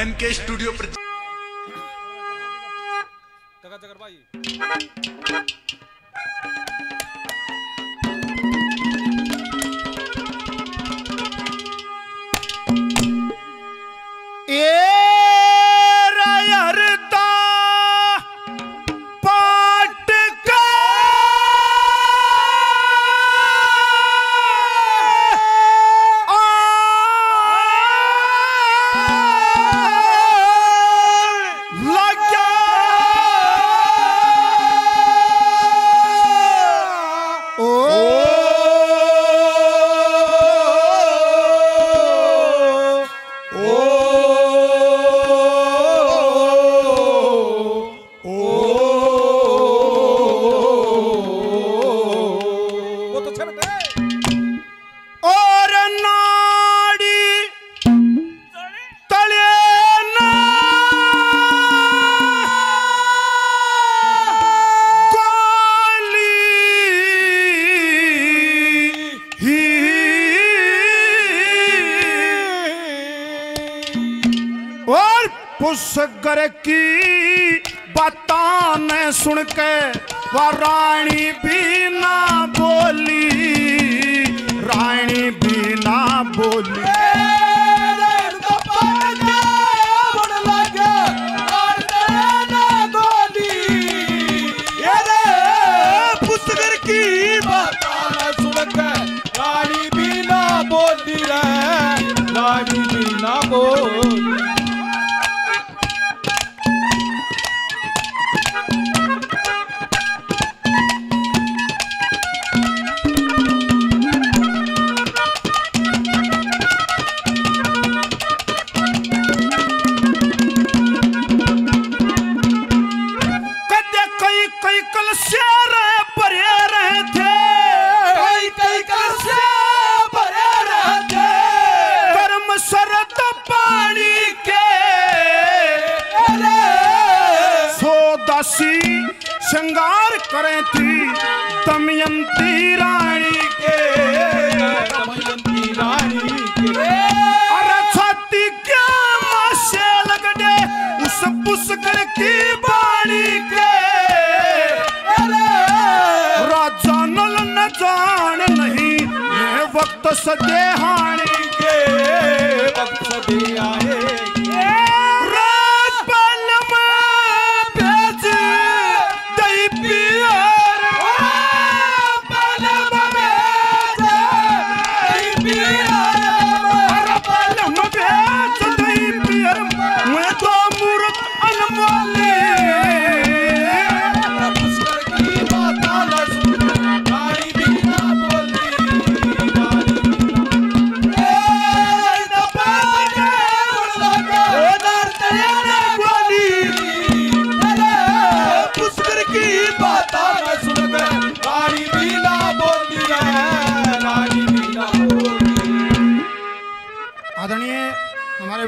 N K studio पर वक्त सजे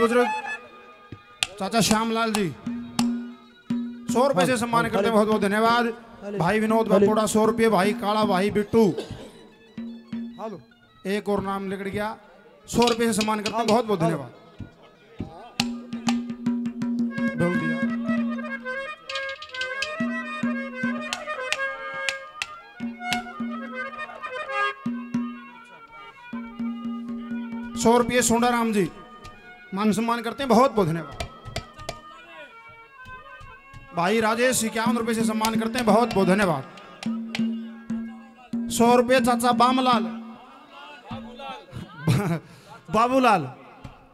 बुज़ुर्ग। चाचा श्यामलाल जी सौ रुपए से सम्मान करते हैं बहुत बहुत धन्यवाद। भाई विनोद बपोड़ा सौ रुपये भाई काला भाई बिट्टू। एक और नाम निकल गया। सौ रुपये से सम्मान करते हैं बहुत बहुत धन्यवाद। सौ रुपये सोंडा राम जी। मान सम्मान करते हैं। बहुत बहुत धन्यवाद। भाई राजेश इक्यावन रुपए से सम्मान करते हैं? बहुत बहुत धन्यवाद। सौ रुपये चाचा बामलाल। बाबूलाल,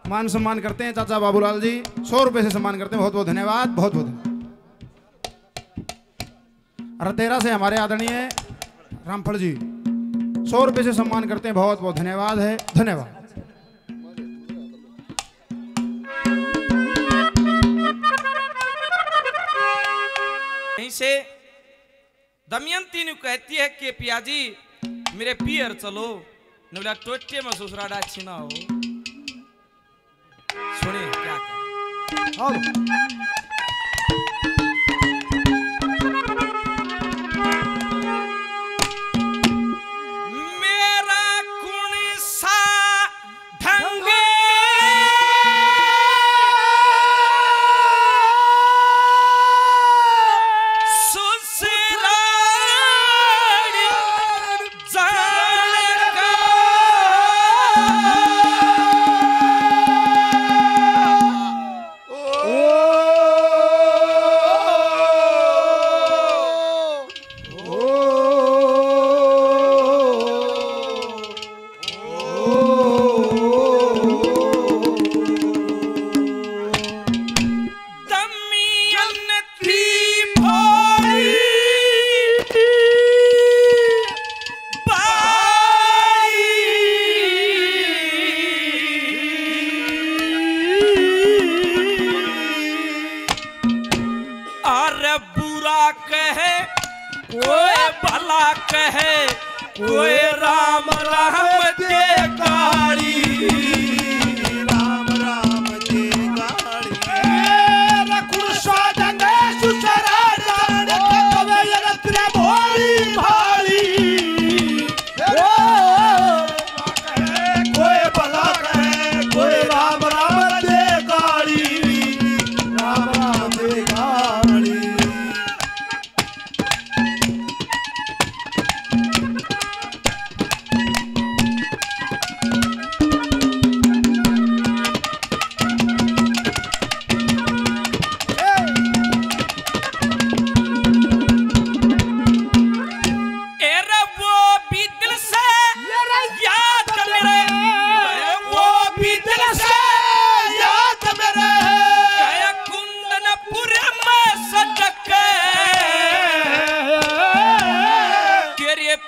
मान सम्मान करते हैं चाचा बाबूलाल जी। सौ रुपए से सम्मान करते हैं। बहुत बहुत धन्यवाद, बहुत बहुत रतेरा से हमारे आदरणीय रामफल जी, सौ रुपए से सम्मान करते हैं। बहुत बहुत धन्यवाद है। धन्यवाद। से, दमयंती ने कहती है कि पियाजी, मेरे पियर चलो ने टोटे में ससुराडा अच्छी ना हो सुनिए, क्या कहा।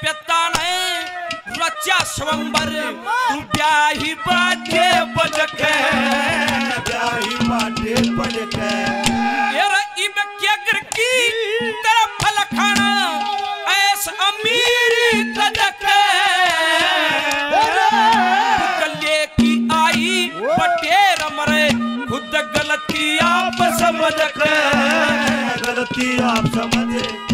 तेरे पिता रचा स्वंबर। तू ब्याही बाजे बजक। ब्याही बाटे पड़के एरे इब की? तेरा फल खाना ऐस अमीरी तजक गले की आई पटेर मरे खुद गलती आप समझ के गलती आप समझे।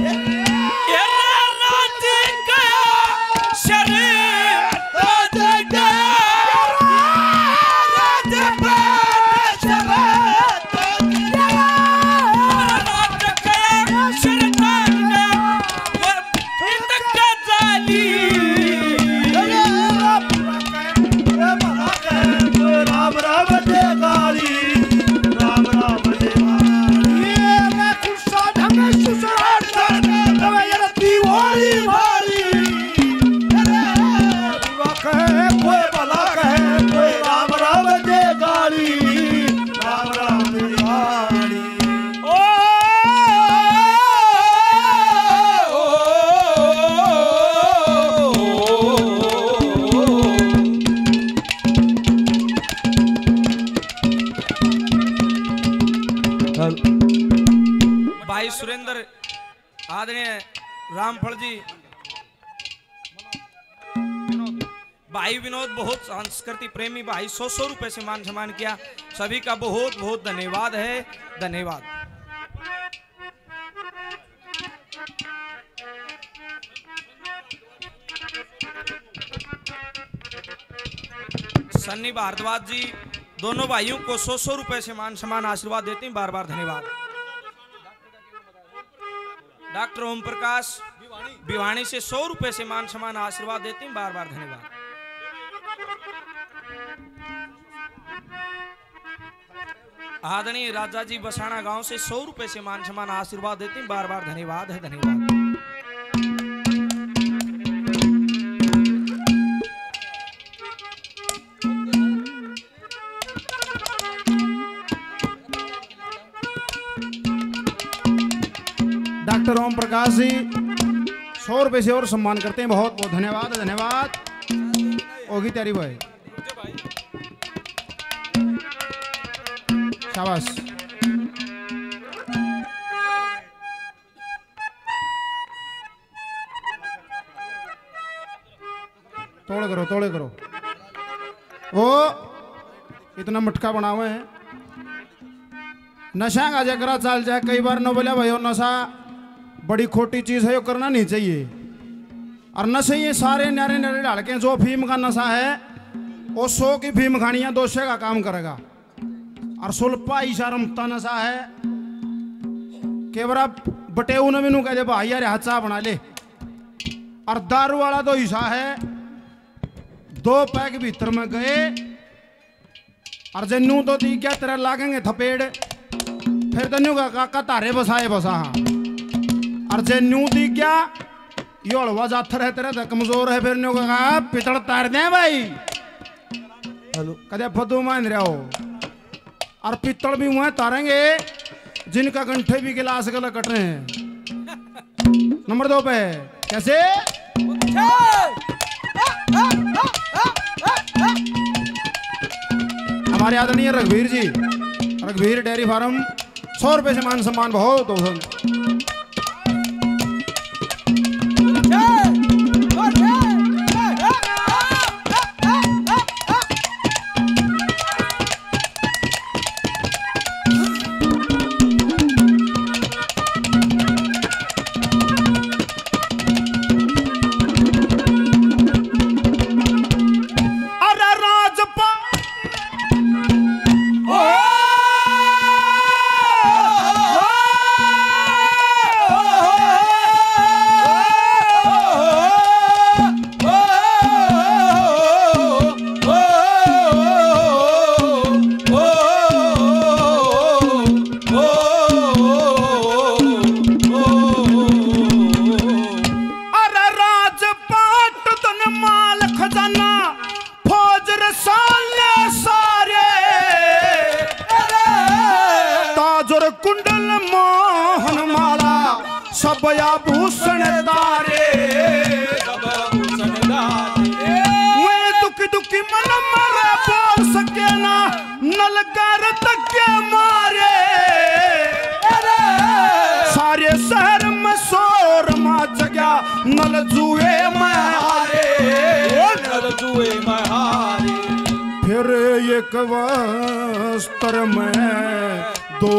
संस्कृति प्रेमी भाई सौ सौ रुपए से मान सम्मान किया। सभी का बहुत बहुत धन्यवाद है। धन्यवाद। सन्नी भारद्वाज जी, दोनों भाइयों को सौ सौ रुपए से मान सम्मान आशीर्वाद देते हैं। बार बार धन्यवाद। डॉक्टर ओम प्रकाश भिवाणी से सौ रुपए से मान सम्मान आशीर्वाद देते हैं। बार बार धन्यवाद। आदरणीय राजा जी बसाना गाँव से सौ रुपए से मान सम्मान आशीर्वाद देते हैं। बार बार धन्यवाद है, धन्यवाद। डॉक्टर ओम प्रकाश जी, सौ रुपए से और सम्मान करते हैं। बहुत बहुत धन्यवाद धन्यवाद। तैयारी भाई। शाबाश। तोड़ करो, तोड़े करो। वो इतना मटका बना हुए हैं। नशा का जकरा चाल जाए, कई बार न बोला भाई नशा बड़ी खोटी चीज़ है, यो करना नहीं चाहिए। और नशे ये सारे न्यारे न्यारे के जो फीम का नशा है, वो सौ की फीम खानिया दो सौ का काम करेगा। और सुल्पा ईशारमता नशा है, केवरा बटेऊ ने मैनू कह दे, भाई यार चाह बना ले। और दारू वाला तो ईशा है, दो पैक भीतर में गए, और जन्नू तो दी क्या तेरा लागेंगे थपेड़, फिर तन्यू का काका तारे बसाए बसा। हाँ और जे न्यू दी क्या यो कमज़ोर है फिर कहा पितड़ तार दे भाई। हेलो। कदे फदू मान रहे हो? और पित्तल भी वह तारेंगे जिनका कंठे भी गिलास गला कट रहे हैं। नंबर दो पे कैसे? हमारे आदरणीय रघुवीर जी। रघुवीर डेयरी फार्म सौ रुपए से मान सम्मान बहुत बहुत नल जुए मारे नल जुए मारे फिर एक वस्त्र में दो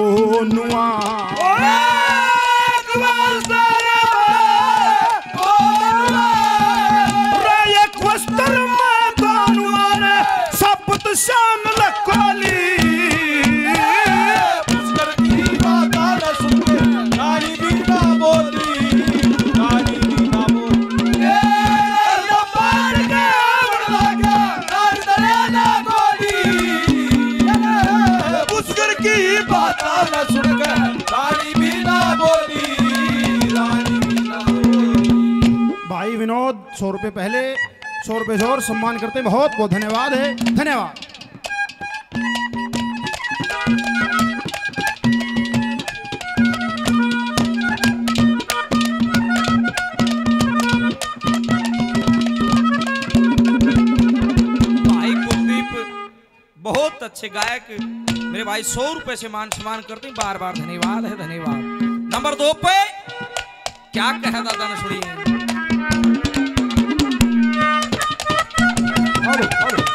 पहले से और सम्मान करते हैं। बहुत बहुत धन्यवाद है। धन्यवाद। बहुत अच्छे गायक। मेरे भाई सौ रुपए से मान सम्मान करते हैं। बार बार धन्यवाद है, धन्यवाद। नंबर दो पे, क्या कहा दादा ने सुनिए। あるある。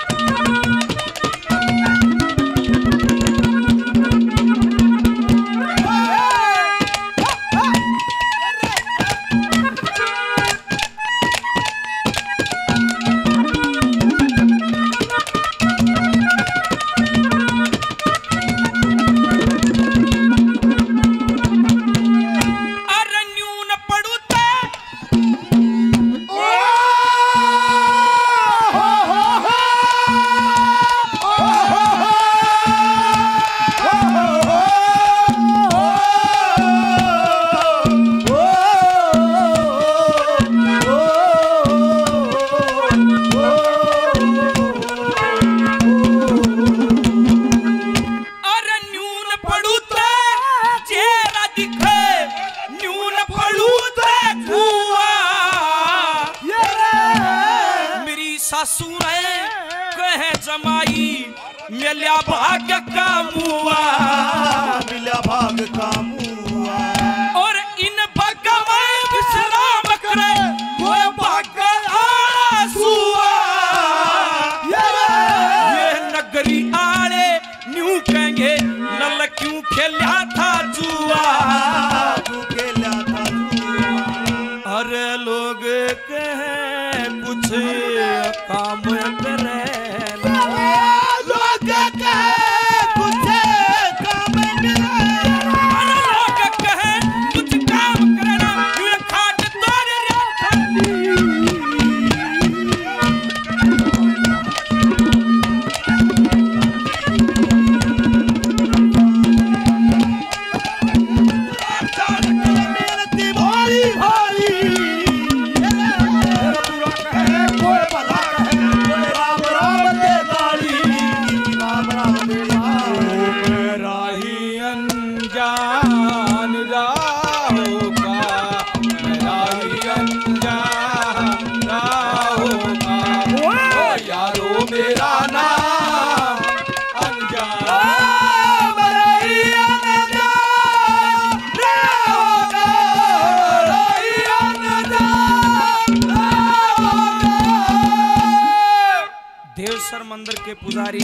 पुजारी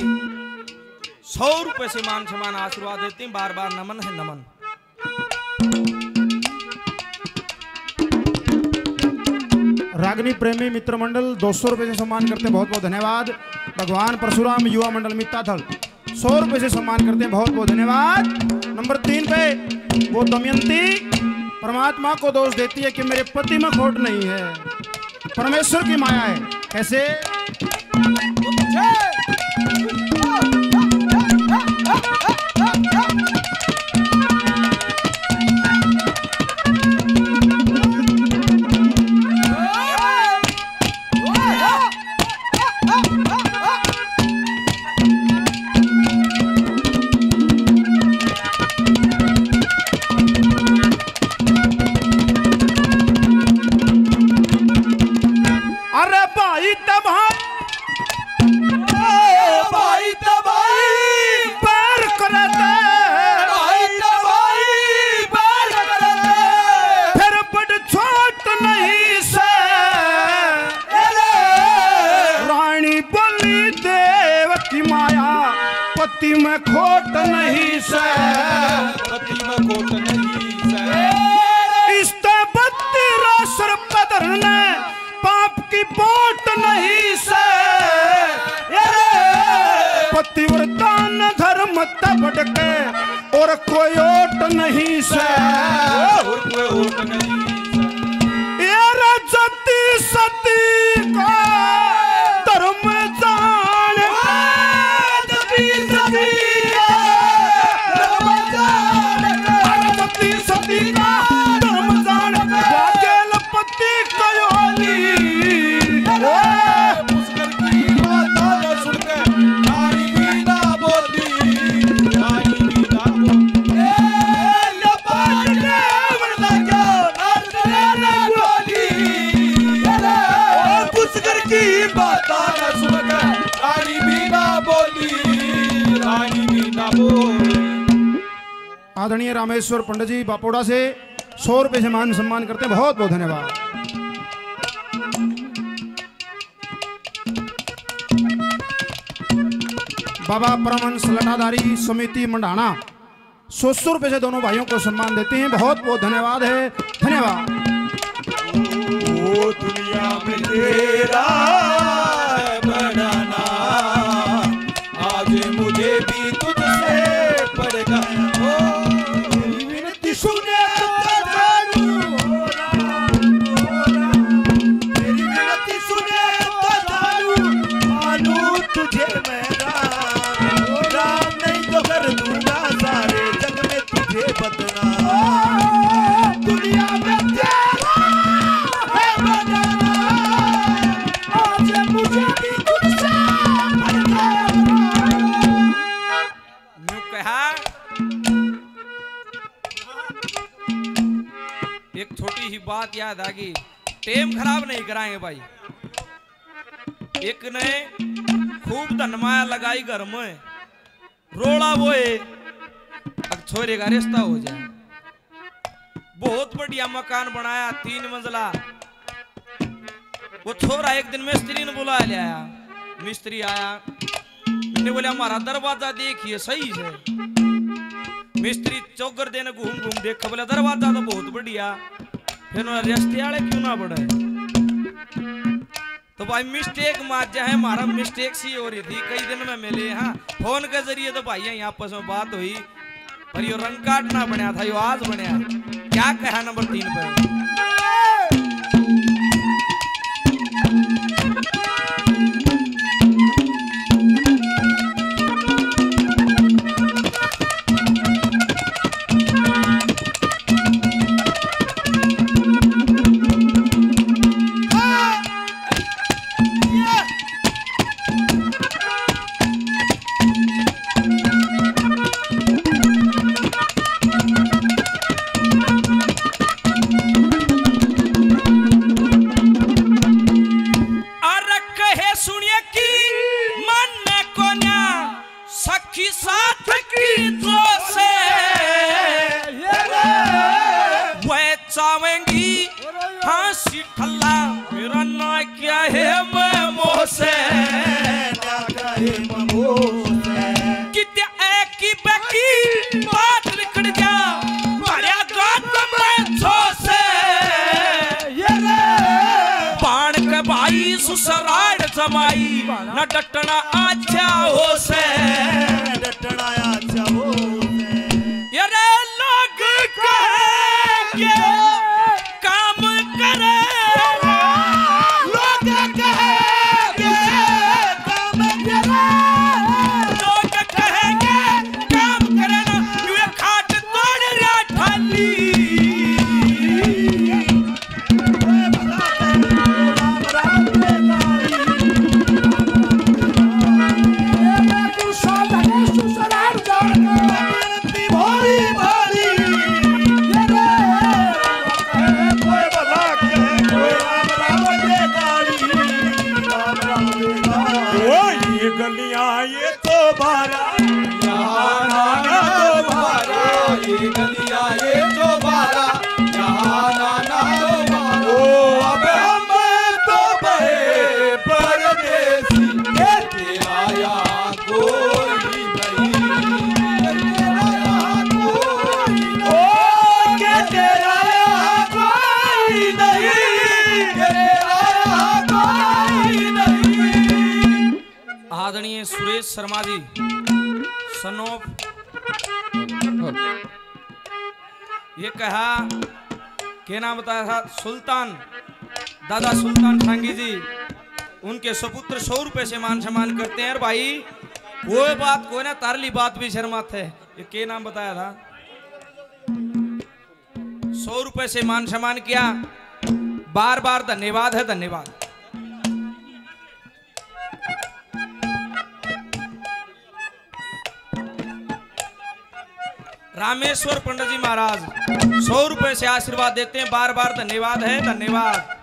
सौ रुपए से मान सम्मान आशीर्वाद देते हैं। बार बार नमन है नमन। रागनी प्रेमी मित्र मंडल दो सौ रुपये से सम्मान करते हैं। बहुत बहुत धन्यवाद। भगवान परशुराम युवा मंडल मित्ताथल सौ रुपये से सम्मान करते हैं। बहुत बहुत धन्यवाद। नंबर तीन पे वो दमयंती परमात्मा को दोष देती है कि मेरे पति में खोट नहीं है। परमेश्वर की माया है। कैसे? पदर पाप की पोट नहीं से। पतिव्रता न धर्म तबड़ के और कोई ओट नहीं से। और कोई ओट नहीं। आदरणीय रामेश्वर पंडित जी बापोड़ा से सौ रुपए से मान सम्मान करते हैं। बहुत बहुत धन्यवाद। बाबा परमहंस लटाधारी समिति मंडाना, सौ सौ रुपए से दोनों भाइयों को सम्मान देते हैं। बहुत बहुत धन्यवाद है। धन्यवाद। याद आ गई। टेम खराब नहीं कराएँगे भाई। एक ने खूब धनमाया लगाई घर में। रोड़ा वो अब छोरे का रिश्ता हो जाए। बहुत बढ़िया मकान बनाया, तीन मंजिला। वो छोरा एक दिन मिस्त्री ने बुला लिया। मिस्त्री आया। मैंने बोला, हमारा दरवाज़ा देखिए, सही से। मिस्त्री चौकर देने घूम घूम देखा, बोला, दरवाज़ा तो बहुत बढ़िया। फिर रिश्ते क्यों ना बढ़े? तो भाई मिस्टेक मार जाए हमारा मिस्टेक सी हो रही थी, कई दिन में मिले हाँ। फ़ोन के ज़रिए तो भाई यहाँ आपस में बात हुई, पर यो रंग काट ना बनया था, यो आज बनया। क्या कहा नंबर तीन पर? हाँसी ठल्ला मेरा ना क्या मैं मोह से किते एक की बेकी बात निकल जा मारिया गात में छो से बाण के भाई सुसराड़ जमाई, न डटना अच्छा हो से सनोफ ये कहा क्या नाम बताया था सुल्तान, दादा सुल्तान ठांगी जी, उनके सुपुत्र सौ रुपए से मान सम्मान करते हैं। भाई कोई बात कोई ना, तारली बात भी शर्मात है। ये के नाम बताया था? सौ रुपए से मान सम्मान किया। बार बार धन्यवाद है, धन्यवाद। रामेश्वर पंडित जी महाराज, सौ रुपए से आशीर्वाद देते हैं। बार बार धन्यवाद है, धन्यवाद।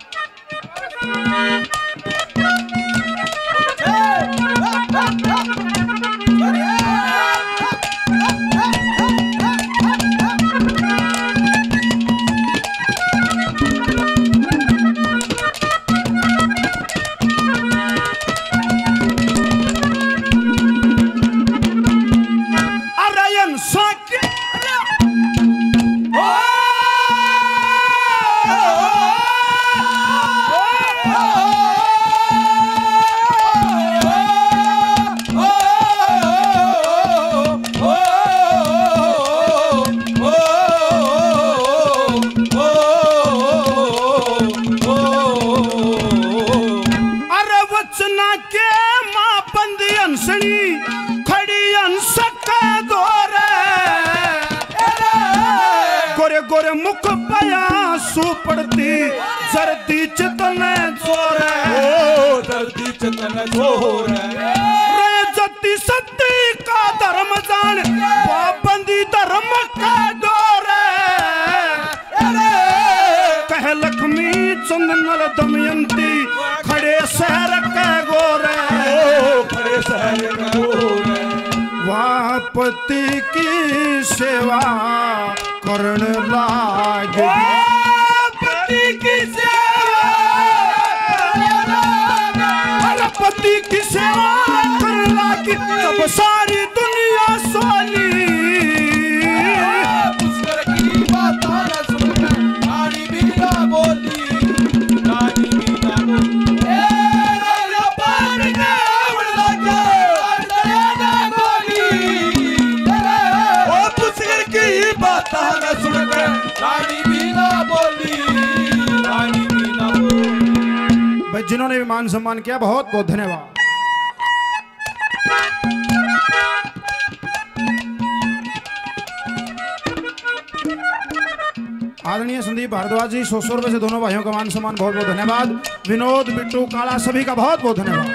कह लक्ष्मी चंदन दमयंती खड़े शहर के गोरे। खड़े शहर घोर वहाँ पति की सेवा करण लागे पति की सेवा पति की सेवा करण लागे तब सारी दुनिया सोनी। जिन्होंने भी मान सम्मान किया, बहुत बहुत धन्यवाद। आदरणीय संदीप भारद्वाज जी, सौ सौ रुपए से दोनों भाइयों का मान सम्मान, बहुत बहुत धन्यवाद। विनोद बिट्टू काला, सभी का बहुत बहुत धन्यवाद।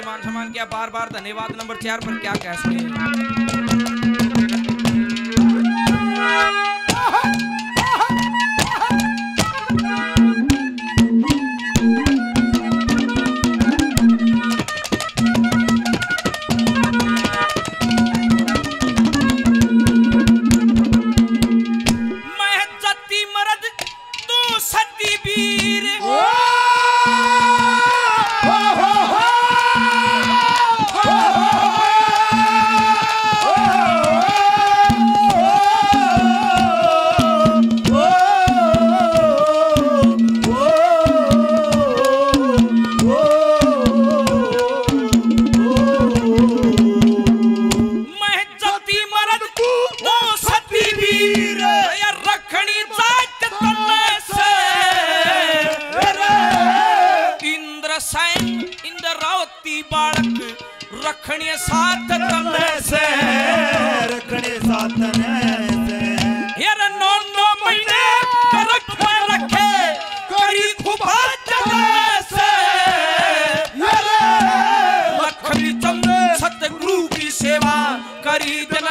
सौ मान सम्मान किया। बार बार धन्यवाद नंबर चार पर क्या कह सुनिए मैं जति मरद तू सती वीर। रखणी साथ तन्ने से। रखने साथने से। यार नौ नौ महीने करक में रखे करी खुबा तन्ने से। लखनी चंद सतगुरु की सेवा करी दिन